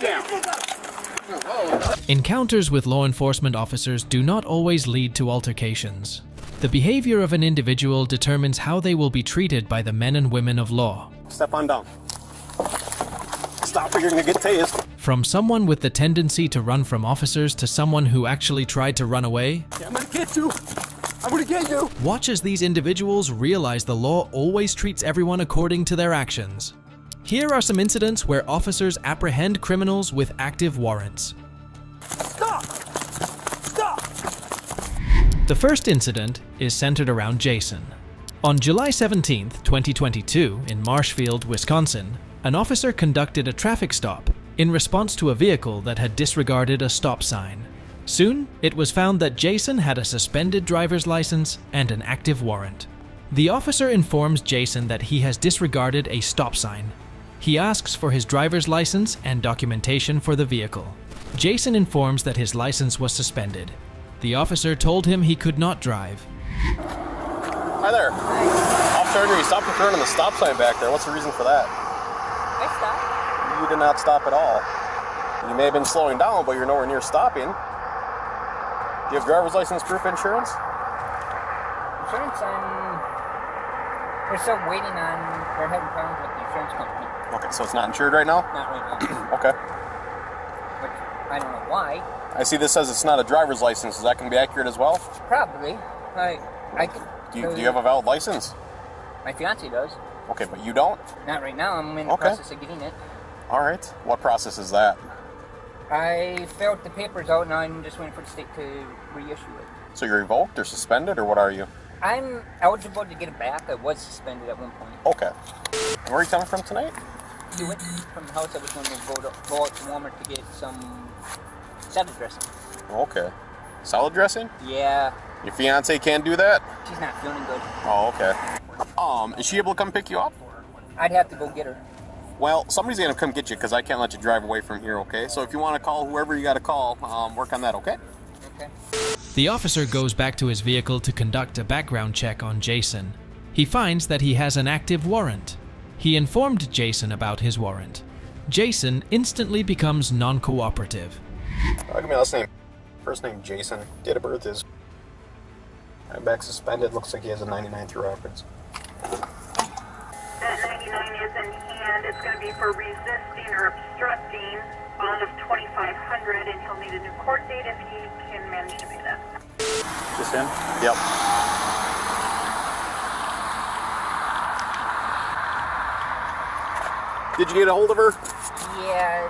Down. Encounters with law enforcement officers do not always lead to altercations. The behavior of an individual determines how they will be treated by the men and women of law. Step on down. Stop or you're gonna get tased. From someone with the tendency to run from officers to someone who actually tried to run away, Yeah, I'm gonna get you. I'm gonna get you. watch as these individuals realize the law always treats everyone according to their actions. Here are some incidents where officers apprehend criminals with active warrants. Stop. Stop. The first incident is centered around Jason. On July 17, 2022, in Marshfield, Wisconsin, an officer conducted a traffic stop in response to a vehicle that had disregarded a stop sign. Soon, it was found that Jason had a suspended driver's license and an active warrant. The officer informs Jason that he has disregarded a stop sign. He asks for his driver's license and documentation for the vehicle. Jason informs that his license was suspended. The officer told him he could not drive. Hi there. Officer Andrew, you stopped in front of the stop sign back there. What's the reason for that? I stopped. You did not stop at all. You may have been slowing down, but you're nowhere near stopping. Do you have driver's license proof insurance? Insurance on. We're still waiting on. We're having problems with the insurance company. Okay, so it's not insured right now? Not right now. Okay. Which I don't know why. I see this says it's not a driver's license. Is that going to be accurate as well? Probably. I. I. Do you, do you have a valid license? My fiance does. Okay, but you don't? Not right now. I'm in the Okay. process of getting it. All right. What process is that? I filled the papers out and I'm just waiting for the state to reissue it. So you're revoked or suspended, or what are you? I'm eligible to get it back. I was suspended at one point. Okay. And where are you coming from tonight? You went from the house. I was going to go, to, go out to Walmart to get some salad dressing. Okay. Salad dressing? Yeah, Your fiance can't do that? she's not feeling good. Oh, okay. Um, is she able to come pick you up? I'd have to go get her. Well, somebody's gonna come get you because I can't let you drive away from here. Okay. So if you want to call whoever you got to call, um, work on that. Okay. Okay. The officer goes back to his vehicle to conduct a background check on Jason. He finds that he has an active warrant. He informed Jason about his warrant. Jason instantly becomes non cooperative. Uh, give me last name. First name Jason. Date of birth is. Right back suspended. Looks like he has a 99 through records. That 99 is in hand. It's going to be for resisting or obstructing. Bond of 2500 and he'll need a new court date if he can manage to pay that. Just him? Yep. Did you get a hold of her? Yeah.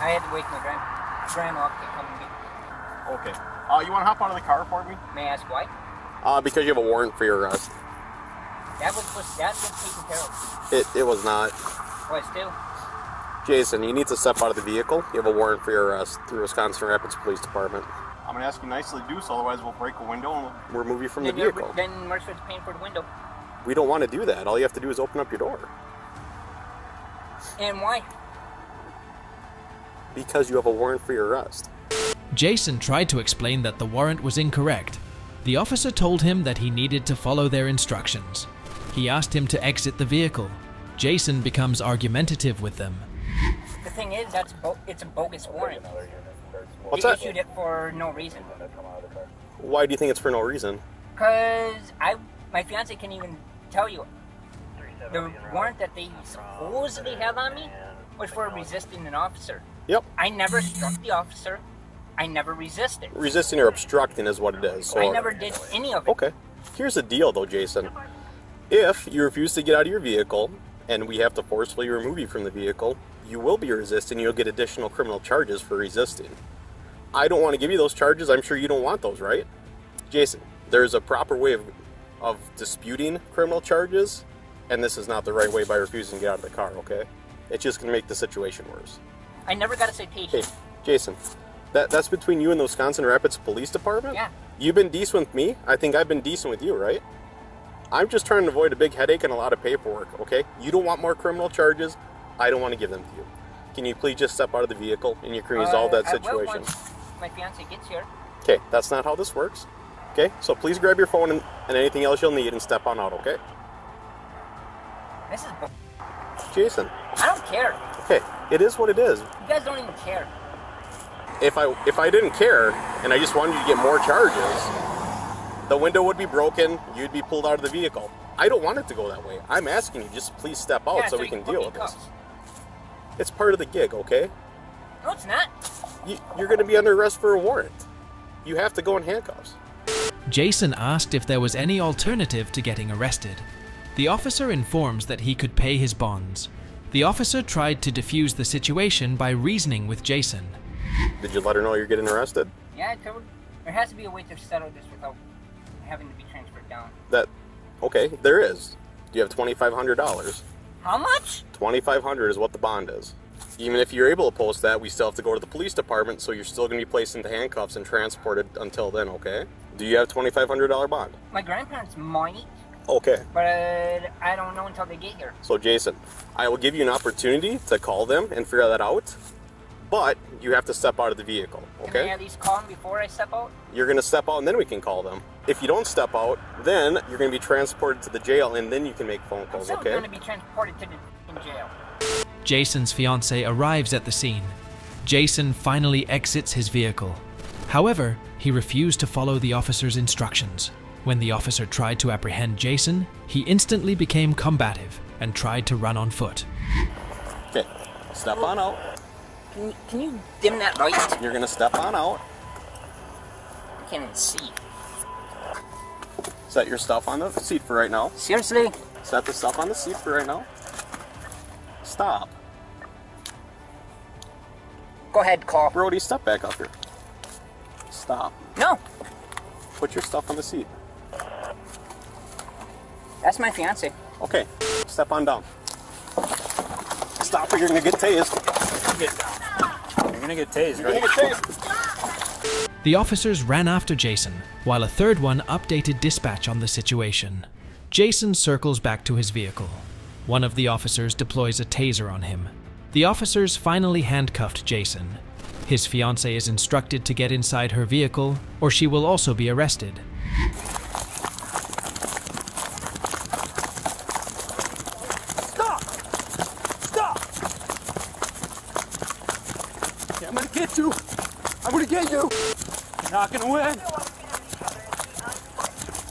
I had to wait for my grand, grandma to come and get. Okay. Uh, you want to hop out of the car for me? May I ask why? Uh, because you have a warrant for your arrest. That was was that was taken care of. It, it was not. Well, still. Jason, you need to step out of the vehicle. You have a warrant for your arrest through Wisconsin Rapids Police Department. I'm going to ask you nicely to do so, otherwise we'll break a window and we'll remove you from the Then you're- vehicle. Then Mercer's paying for the window. We don't want to do that. All you have to do is open up your door. And why? Because you have a warrant for your arrest. Jason tried to explain that the warrant was incorrect. The officer told him that he needed to follow their instructions. He asked him to exit the vehicle. Jason becomes argumentative with them. The thing is, that's bo- it's a bogus warrant. What's they that? issued it for no reason. Why do you think it's for no reason? Cause I, my fiance can even tell you, the warrant that they supposedly have on me was for resisting an officer. Yep. I never struck the officer. I never resisted. Resisting or obstructing is what it is. So I never did any of it. Okay. Here's the deal, though, Jason. If you refuse to get out of your vehicle and we have to forcefully remove you from the vehicle, you will be resisting. You'll get additional criminal charges for resisting. I don't want to give you those charges. I'm sure you don't want those, right? Jason, there's a proper way of, of disputing criminal charges, and this is not the right way by refusing to get out of the car, okay? It's just going to make the situation worse. I never got to say citation. Hey, Jason, that, that's between you and the Wisconsin Rapids Police Department? Yeah. You've been decent with me. I think I've been decent with you, right? I'm just trying to avoid a big headache and a lot of paperwork, okay? You don't want more criminal charges. I don't want to give them to you. Can you please just step out of the vehicle and you can resolve Uh, that situation? my fiance gets here. Okay, that's not how this works. Okay, so please grab your phone and, and anything else you'll need and step on out, okay? This is. Jason, I don't care. Okay, it is what it is. You guys don't even care. If I if I didn't care and I just wanted you to get more charges, the window would be broken. You'd be pulled out of the vehicle. I don't want it to go that way. I'm asking you just please step out Yeah, so, so we you can deal with in this. It's part of the gig, okay? No, it's not. You, you're going to be under arrest for a warrant. You have to go in handcuffs. Jason asked if there was any alternative to getting arrested. The officer informs that he could pay his bonds. The officer tried to defuse the situation by reasoning with Jason. Did you let her know you're getting arrested? Yeah, I told. her. There has to be a way to settle this without having to be transferred down. That okay, there is. Do you have twenty five hundred dollars. How much? Twenty five hundred is what the bond is. Even if you're able to post that, we still have to go to the police department, so you're still going to be placed into handcuffs and transported until then. Okay? Do you have twenty five hundred dollar bond? My grandparents might, Okay. but I don't know until they get here. So Jason, I will give you an opportunity to call them and figure that out, but you have to step out of the vehicle. Okay? Can I at least call them before I step out? You're going to step out and then we can call them. If you don't step out, then you're going to be transported to the jail and then you can make phone calls, I'm calls. still Okay? going to be transported to the in jail. Jason's fiancee arrives at the scene. Jason finally exits his vehicle. However, he refused to follow the officer's instructions. When the officer tried to apprehend Jason, he instantly became combative and tried to run on foot. Okay. Step on out. Can you, can you dim that light? You're going to step on out. I can't even see. Set your stuff on the seat for right now. Seriously? Set the stuff on the seat for right now. Stop. Go ahead, call. Brody, step back up here. Stop. No, Put your stuff on the seat. That's my fiance. Okay. Step on down. Stop or you're going to get tased. You're gonna get tased, You're right? going to get tased. The officers ran after Jason, while a third one updated dispatch on the situation. Jason circles back to his vehicle. One of the officers deploys a taser on him. The officers finally handcuffed Jason. His fiancee is instructed to get inside her vehicle, or she will also be arrested. Stop! Stop! Yeah, I'm gonna get you. I'm gonna get you. You're not gonna win.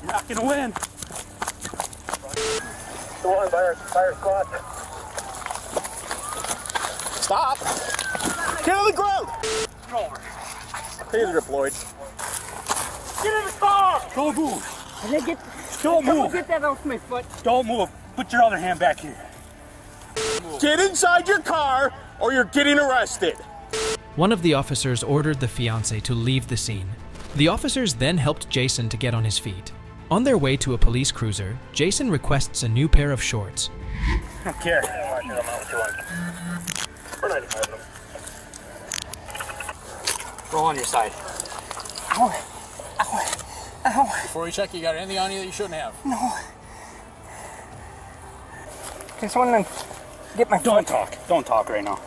You're not gonna win. Go on, fire, fire squad. Stop. Get on the ground. Taser deployed. Get in the car! Don't move. Can I get, Don't can move. get that off my foot? Don't move. Put your other hand back here. Get inside your car or you're getting arrested. One of the officers ordered the fiance to leave the scene. The officers then helped Jason to get on his feet. On their way to a police cruiser, Jason requests a new pair of shorts. I don't care. Roll on your side. Before we check, you got anything on you that you shouldn't have? No. Just want to get my Don't foot. talk. Don't talk right now.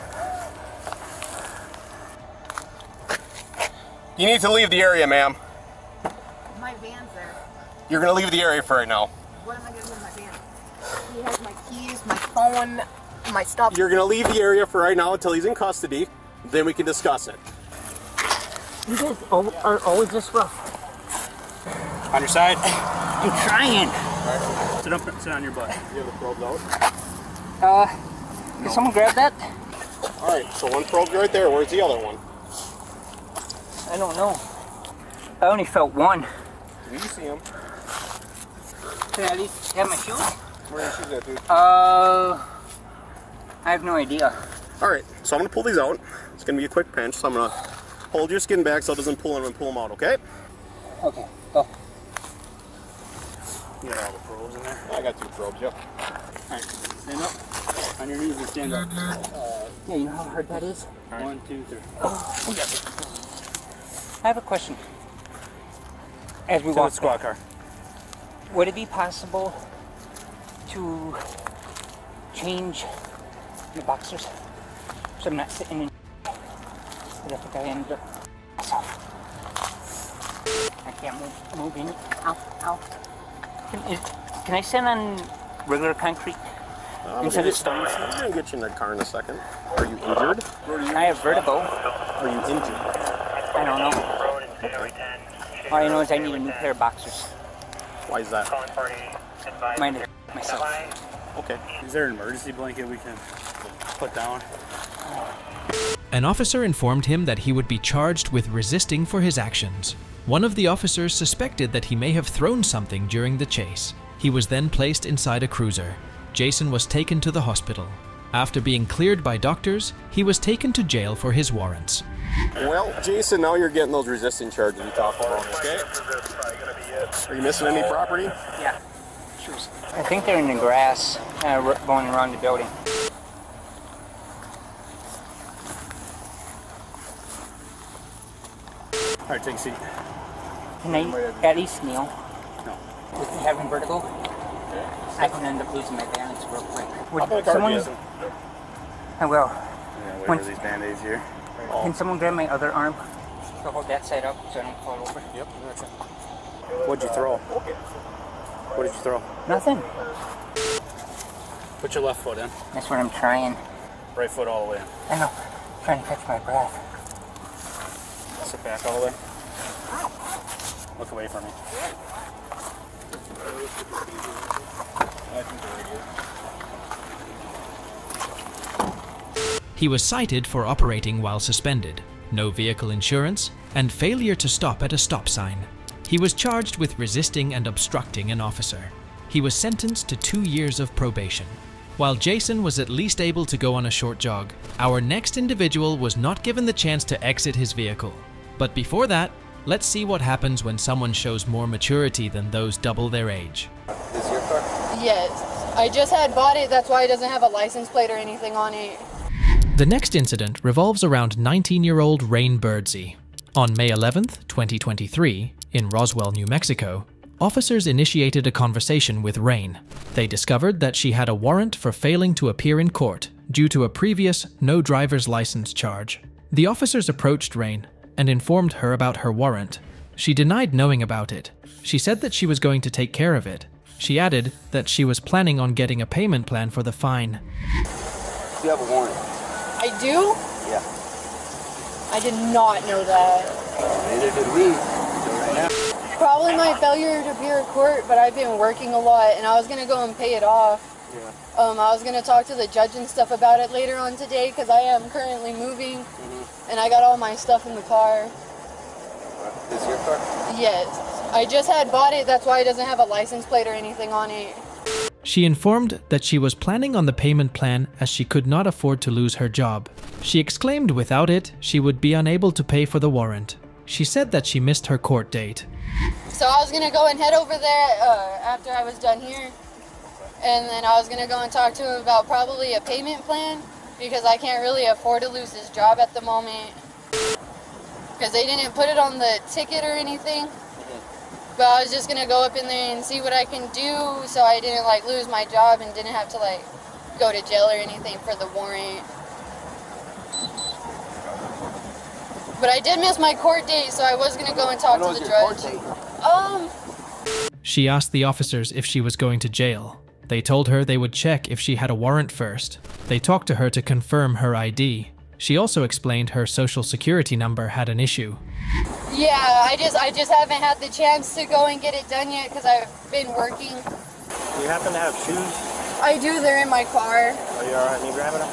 You need to leave the area, ma'am. My van's there. You're going to leave the area for right now. What am I gonna do with my van? He has my keys, my phone, my stuff. You're going to leave the area for right now until he's in custody. Then we can discuss it. You guys al- are always this rough. On your side. I'm trying. Sit up. Sit on your butt. You have the probes out? Uh, can someone grab that? All right, so one probe's right there. Where's the other one? I don't know. I only felt one. Do you see him? Can I at least have my shoes? Where are your shoes at, dude? Uh, I have no idea. All right, so I'm gonna pull these out. It's gonna be a quick pinch, so I'm gonna hold your skin back so it doesn't pull them and pull them out, okay? Okay, go. You got all the probes in there. I got two probes, yep. Alright, stand up. On your knees and stand up. Yeah, you know how hard that is? One, two, three. Oh, I have a question. As we To the walk, squad car. would it be possible to change the boxers so I'm not sitting in? But I think I ended up myself. I can't move, move in. Ow, ow. Can, is, can I stand on regular concrete? Um, Instead of stones. We're gonna get you in the car in a second. Are you injured? I have vertigo. Are you injured? I don't know. All I know is I need a new pair of boxers. Why is that? Mine myself. Okay. Is there an emergency blanket we can put down? An officer informed him that he would be charged with resisting for his actions. One of the officers suspected that he may have thrown something during the chase. He was then placed inside a cruiser. Jason was taken to the hospital. After being cleared by doctors, he was taken to jail for his warrants. Well, Jason, now you're getting those resisting charges we talked about, okay? Are you missing any property? Yeah. Shoes. I think they're in the grass, uh, going around the building. All right, take a seat. Can I at least kneel? No. With having vertigo, I can end up losing my balance real quick. Would How about a car, someone? I will. Yeah, wait for these band-aids here. Can someone grab my other arm to hold that side up so I don't fall over? Yep, gotcha. What'd you throw? What did you throw? Nothing. Put your left foot in. That's what I'm trying. Right foot all the way in. I know. Trying to catch my breath. Sit back all the way. Look away from me. He was cited for operating while suspended, no vehicle insurance, and failure to stop at a stop sign. He was charged with resisting and obstructing an officer. He was sentenced to two years of probation. While Jason was at least able to go on a short jog, our next individual was not given the chance to exit his vehicle. But before that, let's see what happens when someone shows more maturity than those double their age. Is your car? Yes. I just had bought it, that's why it doesn't have a license plate or anything on it. The next incident revolves around 19 year old Rain Birdsey. On May 11, 2023, in Roswell, New Mexico, officers initiated a conversation with Rain. They discovered that she had a warrant for failing to appear in court due to a previous no driver's license charge. The officers approached Rain and informed her about her warrant. She denied knowing about it. She said that she was going to take care of it. She added that she was planning on getting a payment plan for the fine. You have a warrant. I do? Yeah. I did not know that. Neither did we. Right. Probably my failure to appear in court, but I've been working a lot and I was gonna go and pay it off. Yeah. Um, I was gonna talk to the judge and stuff about it later on today because I am currently moving Mm-hmm. and I got all my stuff in the car. This your car? Yes. I just had bought it, that's why it doesn't have a license plate or anything on it. She informed that she was planning on the payment plan as she could not afford to lose her job. She exclaimed without it, she would be unable to pay for the warrant. She said that she missed her court date. So I was gonna go and head over there uh, after I was done here, and then I was gonna go and talk to him about probably a payment plan because I can't really afford to lose this job at the moment because they didn't put it on the ticket or anything. But I was just gonna go up in there and see what I can do so I didn't like lose my job and didn't have to like go to jail or anything for the warrant. But I did miss my court date, so I was gonna go and talk to the judge. Um, She asked the officers if she was going to jail. They told her they would check if she had a warrant first. They talked to her to confirm her ID. She also explained her social security number had an issue. Yeah, I just I just haven't had the chance to go and get it done yet because I've been working. Do you happen to have shoes? I do. They're in my car. Are you alright me grabbing them?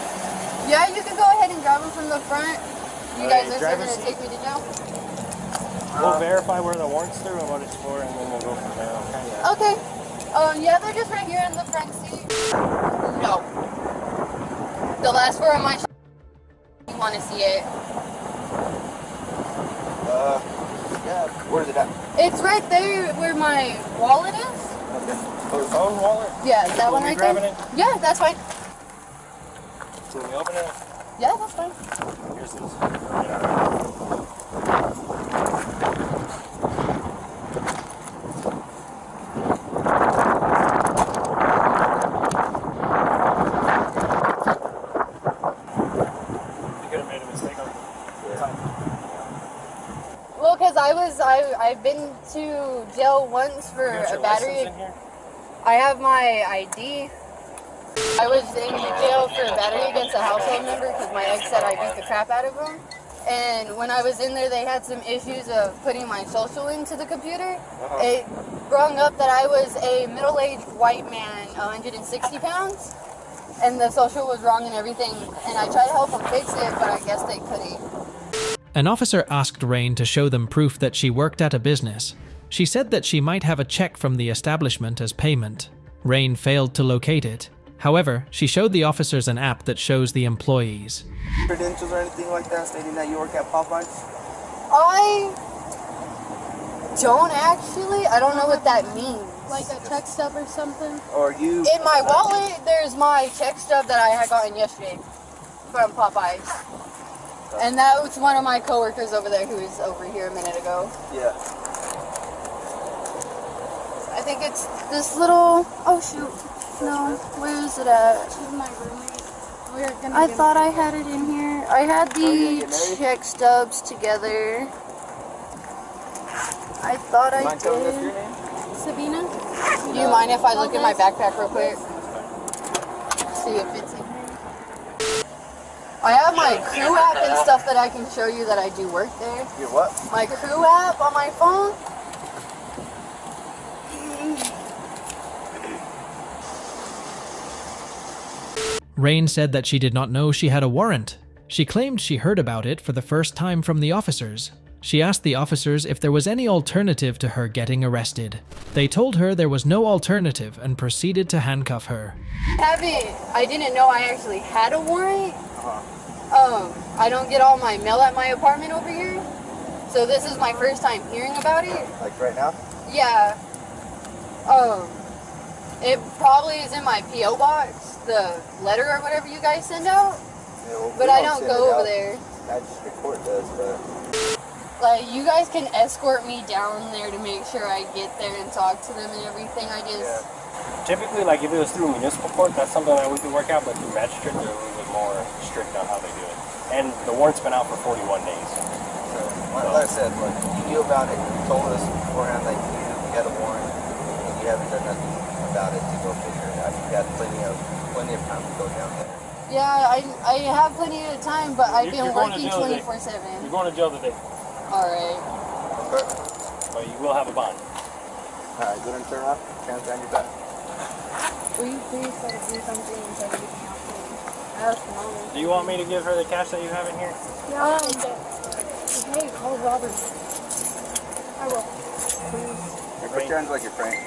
Yeah, you can go ahead and grab them from the front. You All guys right, are gonna take me to jail. We'll verify where the warrant's through and what it's for, and then we'll go from there, okay? Okay. Um, yeah, they're just right here in the front seat. No. The last four of my. You want to see it? Uh, yeah. Where's it at? It's right there where my wallet is. Okay. Oh, Phone wallet? Yeah, that one me right there. grabbing it? Yeah, that's fine. Can we open it? Yeah, that's fine. Here's this. You could have made a mistake on the time. Well, because I was I I've been to jail once for a battery. I have my ID. I was in jail for a battery against a household member because my ex said I beat the crap out of him. And when I was in there, they had some issues of putting my social into the computer. It brought up that I was a middle-aged white man, 160 pounds, and the social was wrong and everything. And I tried to help them fix it, but I guess they couldn't. An officer asked Rain to show them proof that she worked at a business. She said that she might have a check from the establishment as payment. Rain failed to locate it. However, she showed the officers an app that shows the employees. Credentials or anything like that stating that you work at Popeyes? I don't actually. I don't know what that means. Like a check stub or something? Or you? In my wallet, there's my check stub that I had gotten yesterday from Popeyes. And that was one of my coworkers over there who was over here a minute ago. Yeah. I think it's this little. Oh shoot! No, where is it at? She's my roommate. We're gonna I thought I had it in here. I had Oh, the check stubs together. I thought I Mind telling us your did. name? Sabina? Do you mind if I look in my backpack real quick? See if it's in here. I have my crew app and stuff that I can show you that I do work there. Your what? My crew app on my phone. Rain said that she did not know she had a warrant. She claimed she heard about it for the first time from the officers. She asked the officers if there was any alternative to her getting arrested. They told her there was no alternative and proceeded to handcuff her. Haven't. I didn't know I actually had a warrant. Uh-huh. Um, I don't get all my mail at my apartment over here, so this is my first time hearing about it. Like right now? Yeah. Um, it probably is in my PO box, the letter or whatever you guys send out. Yeah, well, But we I don't send go over out. there. Magistrate court does, but Like you guys can escort me down there to make sure I get there and talk to them and everything. I just. Typically, like if it was through municipal court, that's something that we could work out, but through magistrate, they're a little bit more strict on how they do it. And the warrant's been out for 41 days. so, like, like I said, look, you knew about it. You told us beforehand that you knew had a warrant, and you haven't done nothing about it to go figure it out. You got plenty of plenty of time to go down there. Yeah, I, I have plenty of time, but I've You- been you're working 24 7. You're going to jail today, All right. Okay. but you will have a bond. All right, go ahead and turn around. Hands behind your back. Will you please try to do something Do you want me to give her the cash that you have in here? Yeah. Um, hey, call Robert. I will. Please. Put your hands like you're praying.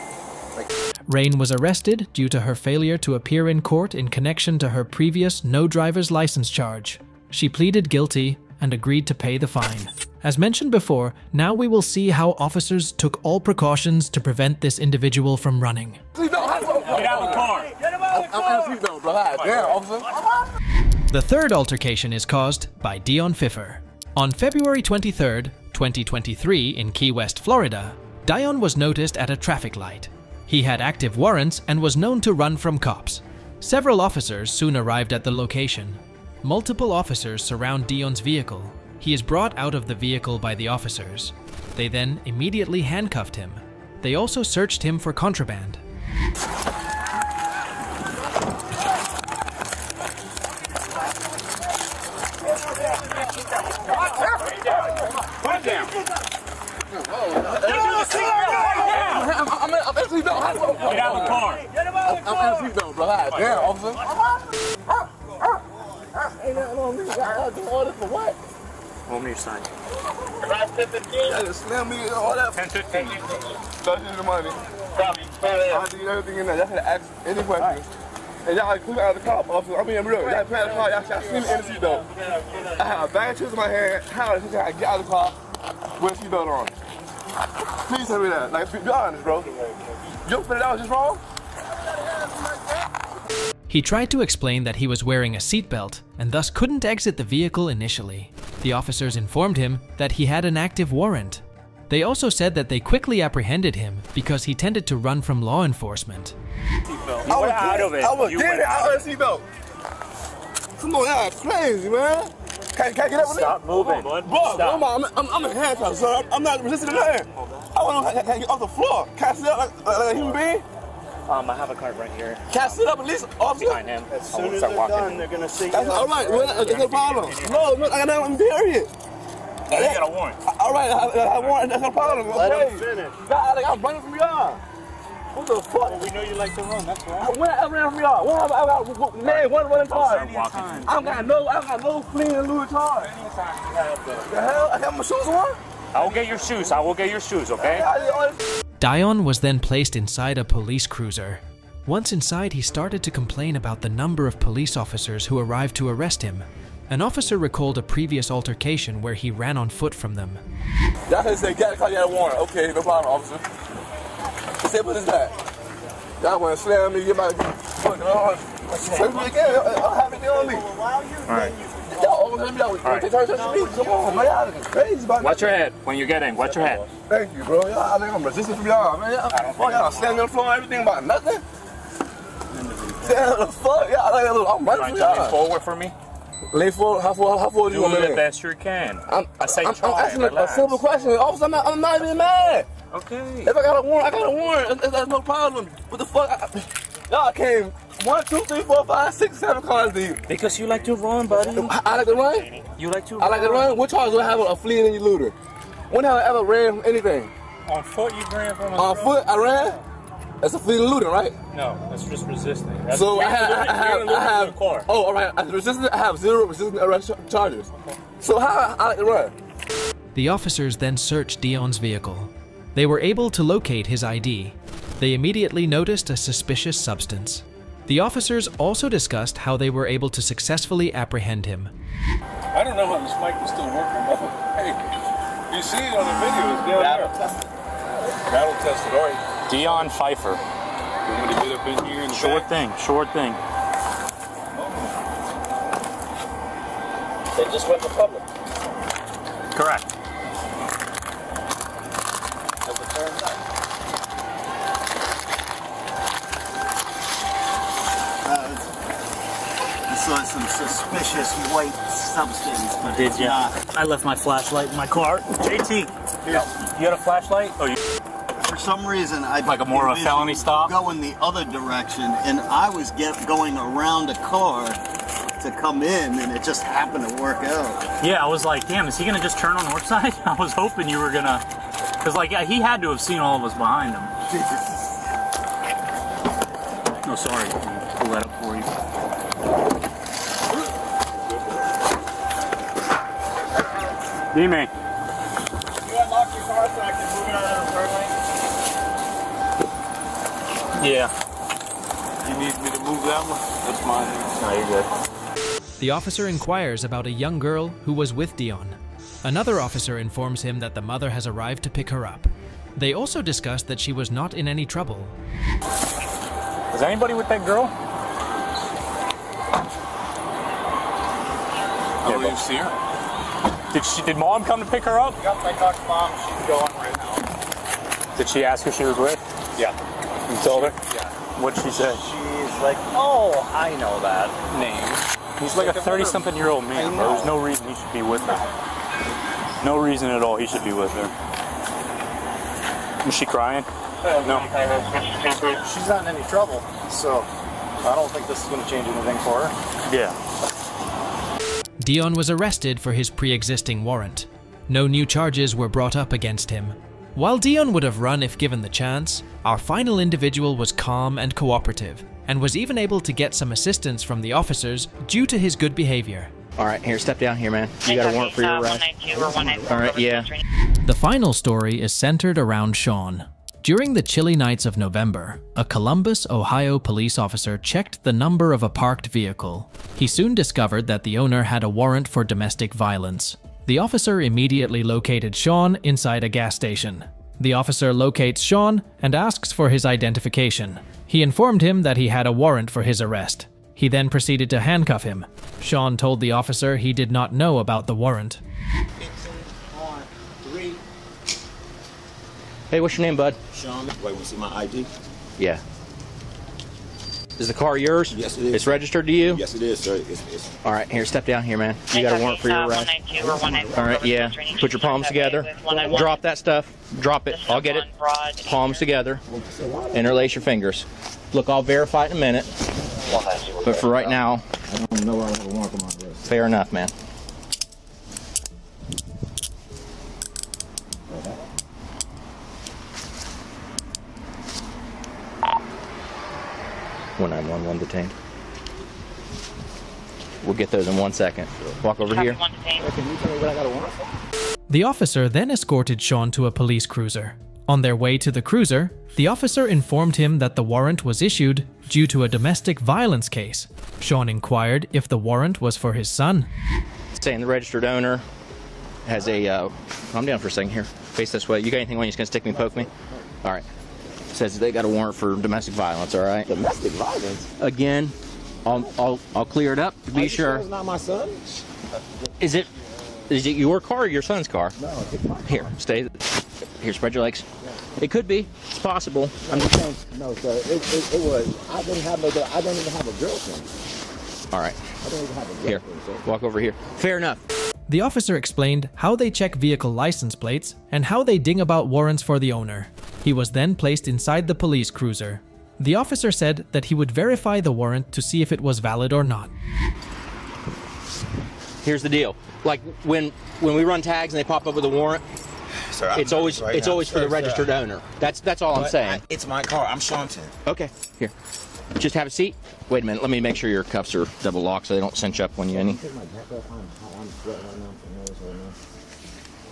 Like Rain was arrested due to her failure to appear in court in connection to her previous no driver's license charge. She pleaded guilty and agreed to pay the fine. As mentioned before, now we will see how officers took all precautions to prevent this individual from running. Get out of the car! The third altercation is caused by Dion Pfiffer. On February 23, 2023, in Key West, Florida, Dion was noticed at a traffic light. He had active warrants and was known to run from cops. Several officers soon arrived at the location. Multiple officers surround Dion's vehicle. He is brought out of the vehicle by the officers. They then immediately handcuffed him. They also searched him for contraband. Get out of the car! Hold me your sign. 1015. That's just the money. I'll do everything in there. Y'all can ask any questions. And y'all like, out of the car, officer. I mean, real. Y'all play out of the car. Y'all should see me in the seatbelt. I have a bag of chips in my hand. How the heck I get out of the car with a seatbelt on? Please tell me that. Like, be be honest, bro. Your fifty dollars is wrong. He tried to explain that he was wearing a seatbelt and thus couldn't exit the vehicle initially. The officers informed him that he had an active warrant. They also said that they quickly apprehended him because he tended to run from law enforcement. You went out of it. I was You getting went it out of the seatbelt. Come on, y'all crazy, man. Can, can I get up with Stop it? moving. Bro, Stop. I'm, I'm, I'm, I'm in handcuffs, sir. I'm not resisting to nothing. I want to can, can I get off the floor. Can I sit up like, like, like a human being? Um, I have a card right here. Can I sit up at least, officer? Behind him. As soon as they're walking. done, they're gonna see That's you. all right. Well, that's no problem. No, no, I got nothing. Period. You got a warrant. All right, I, I, I want. That's no problem. Let okay. him finish. God, like, I'm running from y'all. What the fuck? We know you like to run. That's why. I went, I ran from y'all. What I got? what- Man, one running car. Start walking. I got no, I got no fleeing and Louis car. The hell? I got my shoes on. I will get your shoes. I will get your shoes. Okay. I did all this- Dion was then placed inside a police cruiser. Once inside, he started to complain about the number of police officers who arrived to arrest him. An officer recalled a previous altercation where he ran on foot from them. Y'all can say, got to call you a warrant. Okay, no problem, officer. He said, what is that? Y'all want to slam me, get my fucking arm. Say me again, I'll have it on me. Alright. Y'all always have me out. Alright. They turn to me. Come on, man. Y'all crazy about Watch your head when you get in. Watch your head. Thank you, bro. Y'all, I think I'm resisting from y'all, man. Y'all, fuck, y'all slam on the floor and everything about nothing. Damn, the fuck? Y'all, like, look, I'm running Trying from to lean y'all. forward for me. Lay forward, how far, how far do you Do want me the best you can. I'm, I say I'm, try. I'm asking a, a simple question. Officer, I'm not, I'm not even mad. Okay. If I got a warrant, I got a warrant. That's, that's no problem. What the fuck? I, I- y'all came one, two, three, four, five, six, seven cars deep. Because you like to run, buddy. I, I like to run. You like to run? I like to run. Which charge do I have a fleeing and looter? When have I ever ran from anything? On foot, you ran from a On foot, I ran. That's a fleeing and eluding, right? No, that's just resisting. That's So I have, I have, I have. car. Oh, all right. As resistant, I have zero resistant arrest char- charges. So how I like to run? The officers then searched Dion's vehicle. They were able to locate his ID. They immediately noticed a suspicious substance. The officers also discussed how they were able to successfully apprehend him. I don't know how this mic is still working, but hey, you see it on the video, it's down there. Battle tested, all right. Dion Pfeiffer. You want to get up in here and Sure thing. short thing. They just went to public. Correct. White substance, but Did it's you? not. I left my flashlight in my car. JT, you got a flashlight? Oh, you For some reason, I Like a more of a felony stop? Going the other direction, and I was get going around a car to come in, and it just happened to work out. Yeah, I was like, damn, is he gonna just turn on north side? I was hoping you were gonna, cause like yeah, he had to have seen all of us behind him. No, sorry, I'll pull that up for you. D-Man. You unlock your car so I can move it out of the turn lane? Yeah. You need me to move that one? That's mine. No, you're good. The officer inquires about a young girl who was with Dion. Another officer informs him that the mother has arrived to pick her up. They also discuss that she was not in any trouble. Is anybody with that girl? I don't even see her. Did she? Did mom come to pick her up? Yep, I talked to mom. She's going right now. Did she ask who she was with? Yeah. You told her? Yeah. What'd she say? She's like, oh, I know that name. He's like a 30 something year old man, bro. There's no reason he should be with her. No reason at all he should be with her. Is she crying? Uh, no. She's not in any trouble, so I don't think this is going to change anything for her. Yeah. Dion was arrested for his pre existing warrant. No new charges were brought up against him. While Dion would have run if given the chance, our final individual was calm and cooperative, and was even able to get some assistance from the officers due to his good behavior. All right, here, step down here, man. You got a warrant for your arrest. All right, yeah. The final story is centered around Sean. During the chilly nights of November, a Columbus, Ohio police officer checked the number of a parked vehicle. He soon discovered that the owner had a warrant for domestic violence. The officer immediately located Sean inside a gas station. The officer locates Sean and asks for his identification. He informed him that he had a warrant for his arrest. He then proceeded to handcuff him. Sean told the officer he did not know about the warrant. On three, Hey, what's your name, bud? Sean. Wait, we see my ID? Yeah. Is the car yours? Yes, it is. It's registered to you? Yes, it is, sir. It's, it's, All right, here, step down here, man. You got a warrant for your arrest. All right, yeah. Put your palms together. Drop that stuff. Drop it. I'll get it. Palms together. Interlace your fingers. Look, I'll verify it in a minute. But for right now, I don't know I have a warrant for my arrest. fair enough, man. One nine one one detained. We'll get those in one second. Walk over here. Can you tell me what I got a warrant for? The officer then escorted Sean to a police cruiser. On their way to the cruiser, the officer informed him that the warrant was issued due to a domestic violence case. Sean inquired if the warrant was for his son. Saying the registered owner has a. Uh, calm down for a second here. Face this way. You got anything when you're just gonna stick me, poke me? All right. Says they got a warrant for domestic violence. All right. Domestic violence? Again, I'll I'll, I'll clear it up to be you sure. It's not my son? Is it is it your car or your son's car? No, it's my car. Here, stay. Here, spread your legs. It could be. It's possible. I'm No, no, sir. It, it, it was. I didn't have no. I don't even have a girlfriend. all right. I don't even have a Here, sir. walk over here. Fair enough. The officer explained how they check vehicle license plates and how they ding about warrants for the owner. He was then placed inside the police cruiser. The officer said that he would verify the warrant to see if it was valid or not. Here's the deal. Like when when we run tags and they pop up with a warrant, Sir, it's always right it's now. always for Sir, the sir. registered owner. That's that's all I'm saying. I- it's my car. I'm Shawnton. Okay, here. Just have a seat. Wait a minute. Let me make sure your cuffs are double locked so they don't cinch up when you any. Take my jacket off. I'm, I'm sweating right now. from nerves right now.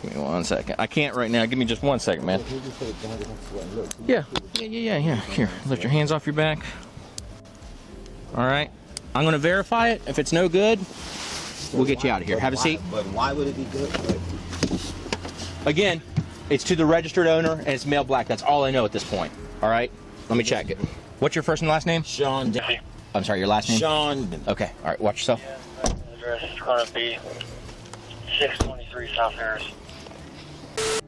Give me one second. I can't right now. Give me just one second, man. Can you just take it down? I'm sweating. Look. Yeah. Yeah, yeah, yeah, yeah. Here, lift your hands off your back. All right. I'm going to verify it. If it's no good, we'll get you out of here. Have a seat. But why would it be good? Again, it's to the registered owner and it's male black. That's all I know at this point. All right. Let me check it. What's your first and last name? Sean. I'm sorry, your last name? Sean. Okay. All right. Watch yourself. Address is going to be 623 South Harris.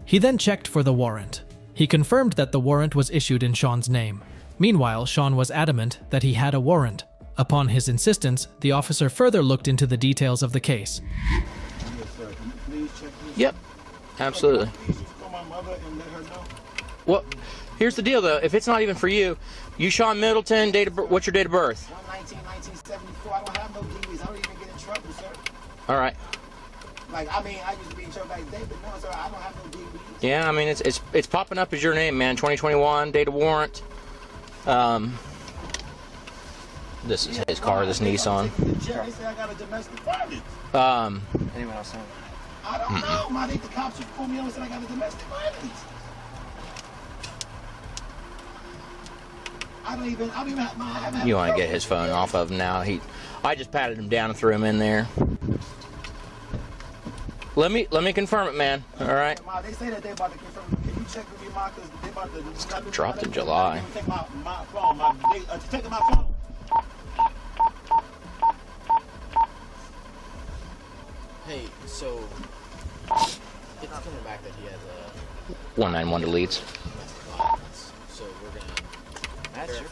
He then checked for the warrant. He confirmed that the warrant was issued in Sean's name. Meanwhile, Sean was adamant that he had a warrant. Upon his insistence, the officer further looked into the details of the case. Yep. Absolutely. Well, here's the deal though. If it's not even for you, you Sean Middleton, date of bir- what's your date of birth? 19, 1974. I don't have no DVs. I don't even get in trouble, sir. All right. Like, I mean, I used to be in trouble back then, but no, sir, I don't have no DVs. Yeah, I mean it's it's it's popping up as your name, man. 2021 date of warrant. Um, this is his car, this Nissan. Yeah, they say I got a domestic violence. Um, Anyone else saying? I don't know. My they, the cops just pulled me over and said I got a domestic violence. I don't even. I don't even have my. I haven't you want to get his phone off of him now? He, I just patted him down and threw him in there. Let me let me confirm it, man. All right. Ma, they say that they about to confirm. Can you check with me, Ma? Because they about to. Dropped in July. Take my, my phone. My, they, uh, take my phone. Hey, so it's coming back that he has a 191 deletes. violence, so we're gonna. That's your.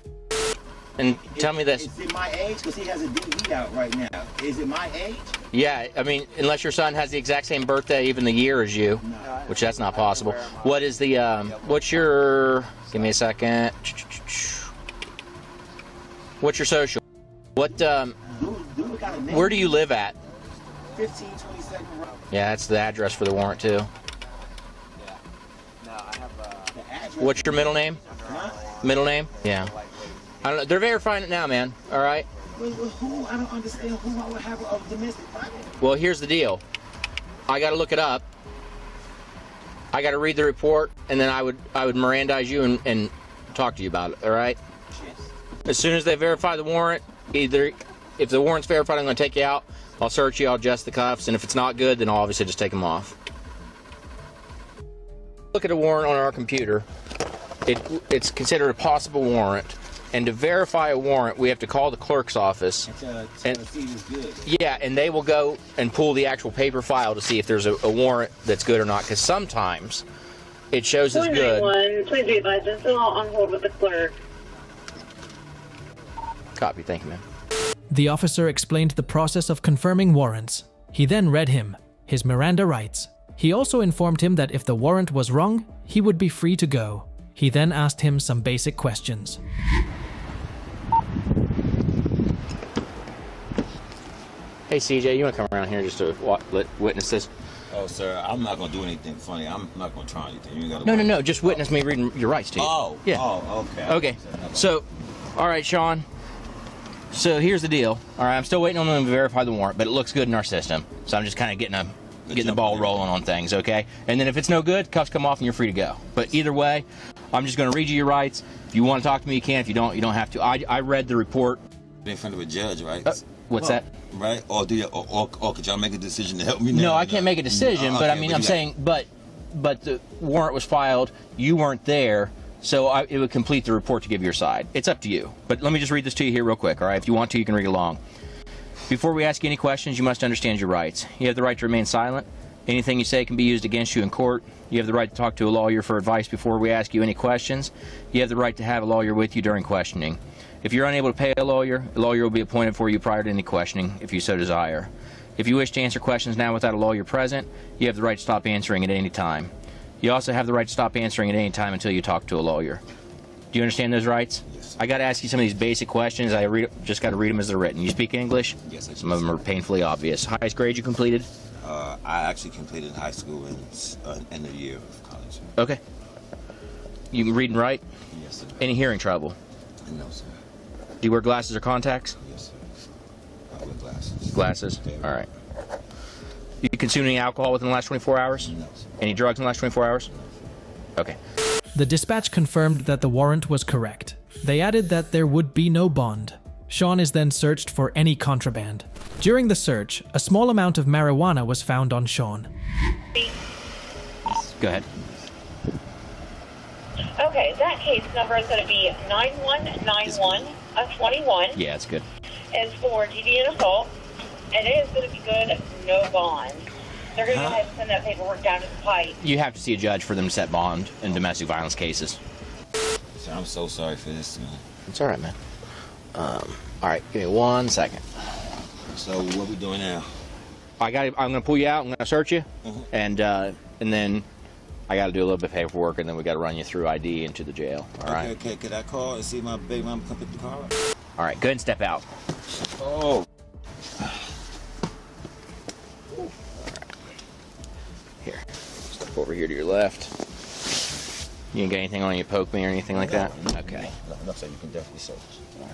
And tell me this. Is it my age? Because he has a DV out right now. Is it my age? Yeah, I mean, unless your son has the exact same birthday, even the year as you, which that's not possible. What is the, um, what's your, give me a second. What's your social? What, um, Dude got a name. where do you live at? 1527 Yeah, that's the address for the warrant too. No, I have uh, the address. What's your middle name? Middle name? Yeah. I don't know. They're verifying it now, man. All right. Wait, wait, who? I don't understand who I would have a domestic violence. Well, here's the deal. I got to look it up. I got to read the report, and then I would I would Mirandize you and, and talk to you about it. All right. As soon as they verify the warrant, either if the warrant's verified, I'm going to take you out. I'll search you. I'll adjust the cuffs, and if it's not good, then I'll obviously just take them off. Look at a warrant on our computer. It, it's considered a possible warrant, and to verify a warrant, we have to call the clerk's office. To, And- to see good. Yeah, and they will go and pull the actual paper file to see if there's a, a warrant that's good or not. Because sometimes it shows it's good. 191, please be advised, I'm still on hold with the clerk. Copy. Thank you, ma'am. The officer explained the process of confirming warrants. He then read him his Miranda rights. He also informed him that if the warrant was wrong, he would be free to go. He then asked him some basic questions. Hey, CJ, you want to come around here just to wa- witness this? Oh, sir, I'm not gonna do anything funny. I'm not gonna try anything. You gotta No, no, worry. no. Just witness me reading your rights to you. Oh, yeah. Oh, okay. Okay. So, all right, Sean. So here's the deal. All right, I'm still waiting on them to verify the warrant, but it looks good in our system. So I'm just kind of getting a getting the ball rolling on things, okay? And then if it's no good, cuffs come off and you're free to go. But either way, I'm just going to read you your rights. If you want to talk to me, you can. If you don't, you don't have to. I, I read the report. In front of a judge, right? Uh, what's that? Right? Or do you, or, or, or could y'all make a decision to help me now? No, I can't make a decision, No, but I mean, but I'm you got- saying, but but the warrant was filed. You weren't there, so I, it would complete the report to give your side. It's up to you. But let me just read this to you here real quick. All right, if you want to, you can read along. Before we ask you any questions, you must understand your rights. You have the right to remain silent. Anything you say can be used against you in court. You have the right to talk to a lawyer for advice before we ask you any questions. You have the right to have a lawyer with you during questioning. If you're unable to pay a lawyer, a lawyer will be appointed for you prior to any questioning, if you so desire. If you wish to answer questions now without a lawyer present, you have the right to stop answering at any time. You also have the right to stop answering at any time until you talk to a lawyer. Do you understand those rights? Yes. I got to ask you some of these basic questions. I read, just got to read them as they're written. You speak English? Yes, I. Some of them are painfully obvious. Highest grade you completed? Uh, I actually completed high school in uh, end of year of college. Okay. You can read and write? Yes, sir. Any hearing trouble? No, sir. Do you wear glasses or contacts? Yes, sir. I wear glasses. Glasses? All right. You consumed any alcohol within the last 24 hours? No, sir. Any drugs in the last 24 hours? Okay. The dispatch confirmed that the warrant was correct. They added that there would be no bond. Sean is then searched for any contraband. During the search, a small amount of marijuana was found on Sean. Go ahead. Okay, that case number is going to be 9191 of 21. Yeah, it's good. It's for deviant assault, and it is going to be good, no bond. They're going to go Huh? ahead and send that paperwork down to the pipe. You have to see a judge for them to set bond in domestic violence cases. I'm so sorry for this, man. It's all right, man. Um, all right, give me one second. So what we doing now? I got. I'm gonna pull you out. I'm gonna search you, Mhm. and uh, and then I got to do a little bit of paperwork, and then we got to run you through ID into the jail. All right. Okay, okay, could I call and see my baby mama come pick the car up? All right. Go ahead and step out. Oh. Here. Step over here to your left. You ain't got anything on you, poke me or anything like that? Okay. No, no, sir, you can definitely search. Man,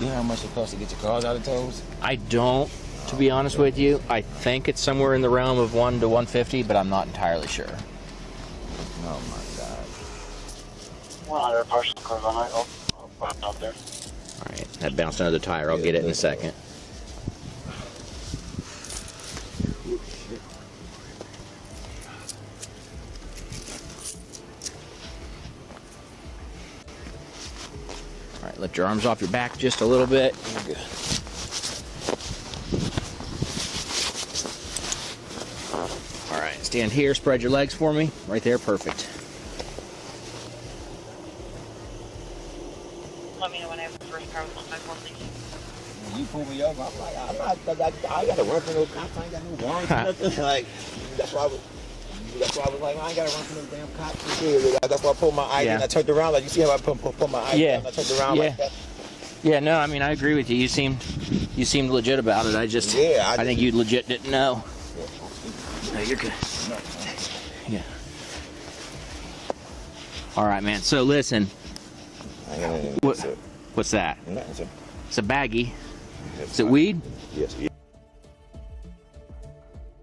you know how much it costs to get your cars out of tows? I don't, to be honest with you. I think it's somewhere in the realm of one to 150, but I'm not entirely sure. Oh my god. 100 partial cars on it. I'll, I'll put it out there. All right. That bounced under the tire. I'll get it in a second. Your arms off your back just a little bit. You're good. All right, stand here, spread your legs for me. Right there, perfect. Let me know when I have the first car with my phone, please. When you pull me over, I'm like, I'm not, I, I, I got to run for no cops. I ain't got no warrants nothing. Like, that's why I was, that's why I was like, I ain't got to run for no damn cops. shit. That's why I pulled my ID and Yeah. I turned around. Like, you see how I put, put, put my ID Yeah. and I turned around Yeah. like that? Yeah, no, I mean I agree with you. You seemed you seemed legit about it. I just Yeah, I I, think you legit didn't know. No, you're good. Yeah. All right, man. So listen. What, what's that? Nothing. It's a baggie. Is it weed? Yes.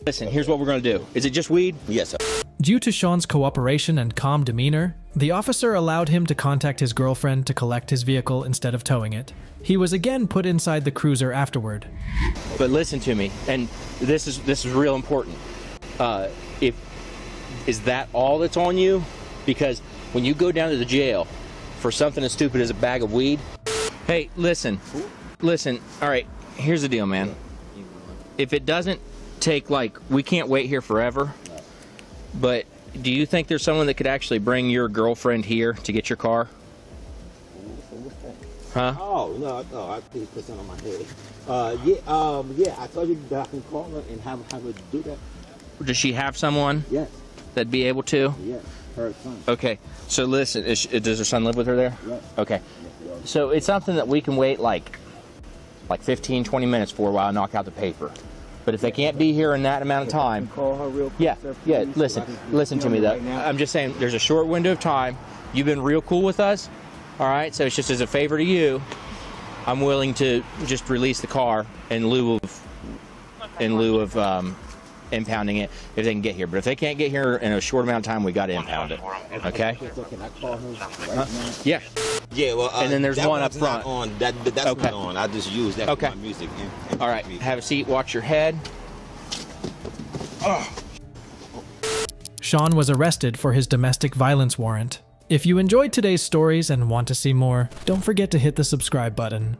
Listen, here's what we're gonna do. Is it just weed? Yes, sir. Due to Sean's cooperation and calm demeanor, the officer allowed him to contact his girlfriend to collect his vehicle instead of towing it. He was again put inside the cruiser afterward. But listen to me, and this is this is real important. Uh, if is that all that's on you? Because when you go down to the jail for something as stupid as a bag of weed, hey, listen, listen. All right, here's the deal, man. if it doesn't take like we can't wait here forever, but do you think there's someone that could actually bring your girlfriend here to get your car? Huh? Oh no, no, I think put something on my head. Uh, yeah, um, yeah, I told you that I can call her and have have her do that. Does she have someone? Yes. That'd be able to? Yes, her son. Okay. So listen, is she, does her son live with her there? Yes. Okay. So it's something that we can wait like like 15, 20 minutes for while I knock out the paper. But if they can't be here in that amount of time, Call her real quick. yeah, sir, yeah. Listen, listen to me though. I'm just saying, there's a short window of time. You've been real cool with us, all right. So it's just as a favor to you, I'm willing to just release the car in lieu of in lieu of um, impounding it if they can get here. But if they can't get here in a short amount of time, we got to impound it. Okay? So can I call her right now? Yeah. Yeah, well, uh, And then there's one up one's not front. On that, that's Okay. not on. I just use that Okay. for my music. And, and All right. Have a seat. Watch your head. Sean was arrested for his domestic violence warrant. If you enjoyed today's stories and want to see more, don't forget to hit the subscribe button.